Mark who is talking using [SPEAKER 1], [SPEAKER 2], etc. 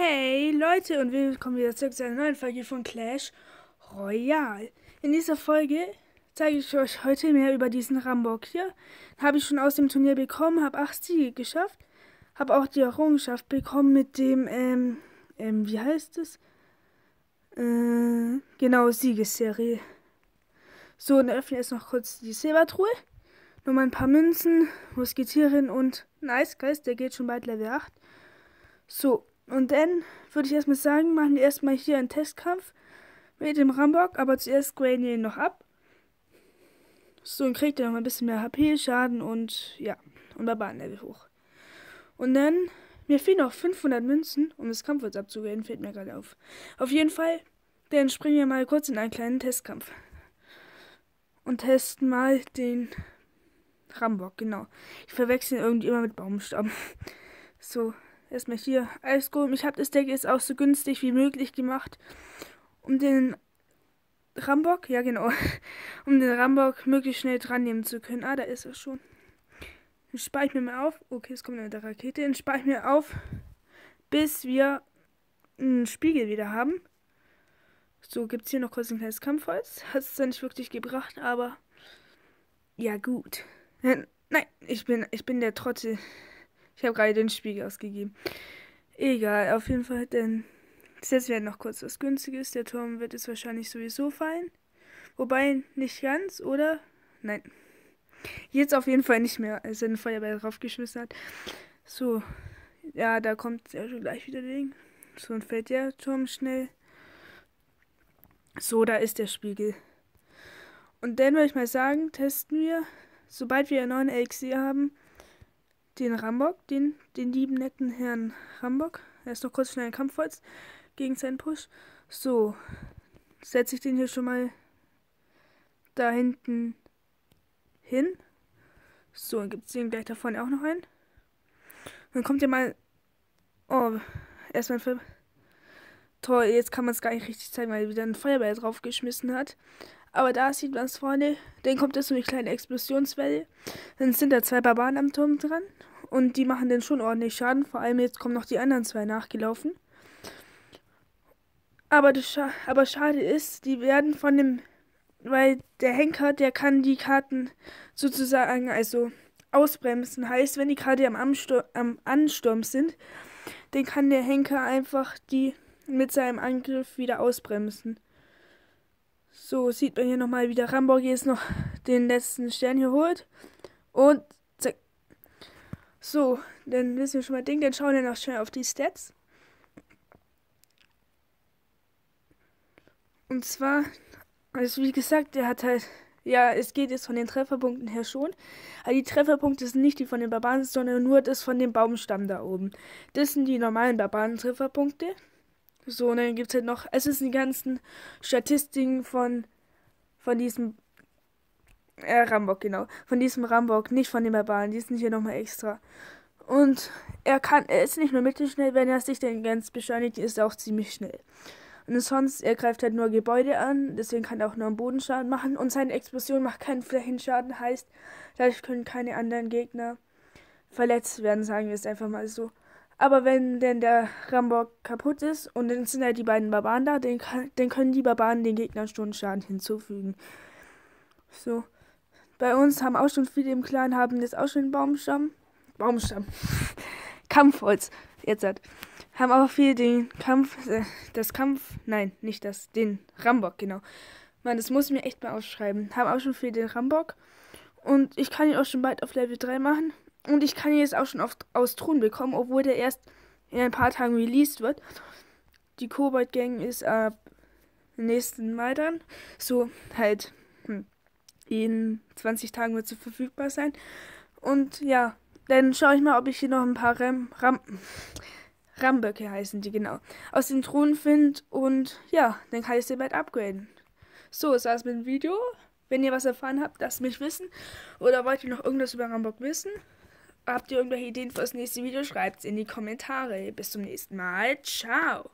[SPEAKER 1] Hey Leute und willkommen wieder zurück zu einer neuen Folge von Clash Royale. In dieser Folge zeige ich euch heute mehr über diesen Rambock hier. Habe ich schon aus dem Turnier bekommen, habe 8 Siege geschafft, habe auch die Errungenschaft bekommen mit dem, ähm, ähm, wie heißt es? Äh, genau, Siegesserie. So, und öffne jetzt noch kurz die Silbertruhe. Nochmal ein paar Münzen, Musketierin und ein Eisgeist, der geht schon bald Level 8. So, und dann würde ich erstmal sagen, machen wir erstmal hier einen Testkampf mit dem Rambock, aber zuerst graden wir ihn noch ab. So, dann kriegt er noch ein bisschen mehr HP, Schaden und ja, und Barbarenlevel hoch. Und dann, mir fehlen noch 500 Münzen, um das Kampfholz abzugraden, fällt mir gerade auf. Auf jeden Fall, dann springen wir mal kurz in einen kleinen Testkampf. Und testen mal den Rambock, genau. Ich verwechsel ihn irgendwie immer mit Baumstamm. So, Erstmal hier Eisgolem. Ich habe das Deck jetzt auch so günstig wie möglich gemacht, um den Rambock, ja genau, um den Rambock möglichst schnell dran nehmen zu können. Ah, da ist er schon. Dann spare ich mir mal auf. Okay, es kommt der Rakete. Dann spare ich mir auf, bis wir einen Spiegel wieder haben. So, gibt es hier noch kurz ein kleines Kampfholz. Hat es zwar nicht wirklich gebracht, aber ja gut. Nein, ich bin, ich bin der Trottel. Ich habe gerade den Spiegel ausgegeben. Egal, auf jeden Fall, denn jetzt wäre noch kurz was Günstiges. Der Turm wird es wahrscheinlich sowieso fallen. Wobei nicht ganz, oder? Nein. Jetzt auf jeden Fall nicht mehr, als er den Feuerball draufgeschmissen hat. So, ja, da kommt ja schon gleich wieder Ding. So, und fällt der Turm schnell. So, da ist der Spiegel. Und dann würde ich mal sagen, testen wir, sobald wir einen neuen Elixir haben, den Rambock, den, den lieben netten Herrn Rambock. Er ist noch kurz schnell ein Kampfholz gegen seinen Push. So, setze ich den hier schon mal da hinten hin. So, dann gibt es den gleich da vorne auch noch einen. Dann kommt ja mal. Oh, erstmal für. Toll, jetzt kann man es gar nicht richtig zeigen, weil er wieder einen Feuerball draufgeschmissen hat. Aber da sieht man es vorne. Dann kommt jetzt so eine kleine Explosionswelle. Dann sind da zwei Barbaren am Turm dran. Und die machen dann schon ordentlich Schaden. Vor allem jetzt kommen noch die anderen zwei nachgelaufen. Aber, das Scha aber schade ist, die werden von dem. Weil der Henker, der kann die Karten sozusagen also ausbremsen. Heißt, wenn die Karte am, Anstur am Ansturm sind, dann kann der Henker einfach die mit seinem Angriff wieder ausbremsen. So sieht man hier nochmal, wie der Rambo jetzt noch den letzten Stern hier holt. Und zack. So, dann wissen wir schon mal Ding. Dann schauen wir noch schnell auf die Stats. Und zwar, also wie gesagt, der hat halt, ja, es geht jetzt von den Trefferpunkten her schon. Aber die Trefferpunkte sind nicht die von den Barbaren, sondern nur das von dem Baumstamm da oben. Das sind die normalen Barbaren-Trefferpunkte. So, und dann gibt es halt noch, es ist die ganzen Statistiken von, von diesem äh, Rambock, genau. Von diesem Rambock, nicht von den Barbaren. Die sind hier nochmal extra. Und er kann, er ist nicht nur mittelschnell, wenn er sich dann ganz beschleunigt, ist er auch ziemlich schnell. Und sonst, er greift halt nur Gebäude an, deswegen kann er auch nur einen Bodenschaden machen. Und seine Explosion macht keinen Flächenschaden, heißt, dadurch können keine anderen Gegner verletzt werden, sagen wir es einfach mal so. Aber wenn denn der Rambock kaputt ist und dann sind halt die beiden Barbaren da, dann, kann, dann können die Barbaren den Gegnern Stundenschaden hinzufügen. So. Bei uns haben auch schon viele im Clan, haben jetzt auch schon einen Baumstamm. Baumstamm. Kampfholz. Jetzt hat. Haben auch viel den Kampf. Äh, das Kampf. Nein, nicht das. Den Rambock, genau. Mann, das muss ich mir echt mal aufschreiben. Haben auch schon viel den Rambock. Und ich kann ihn auch schon bald auf Level 3 machen. Und ich kann ihn jetzt auch schon oft aus Truhen bekommen, obwohl der erst in ein paar Tagen released wird. Die Kobold Gang ist ab nächsten Mal dann. So halt hm, in 20 Tagen wird sie verfügbar sein. Und ja, dann schaue ich mal, ob ich hier noch ein paar Ram, Ram Ramböcke heißen die genau aus den Truhen finde. Und ja, dann kann ich sie bald upgraden. So, das war's mit dem Video. Wenn ihr was erfahren habt, lasst mich wissen. Oder wollt ihr noch irgendwas über Rambock wissen? Habt ihr irgendwelche Ideen für das nächste Video? Schreibt es in die Kommentare. Bis zum nächsten Mal. Ciao.